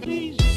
please.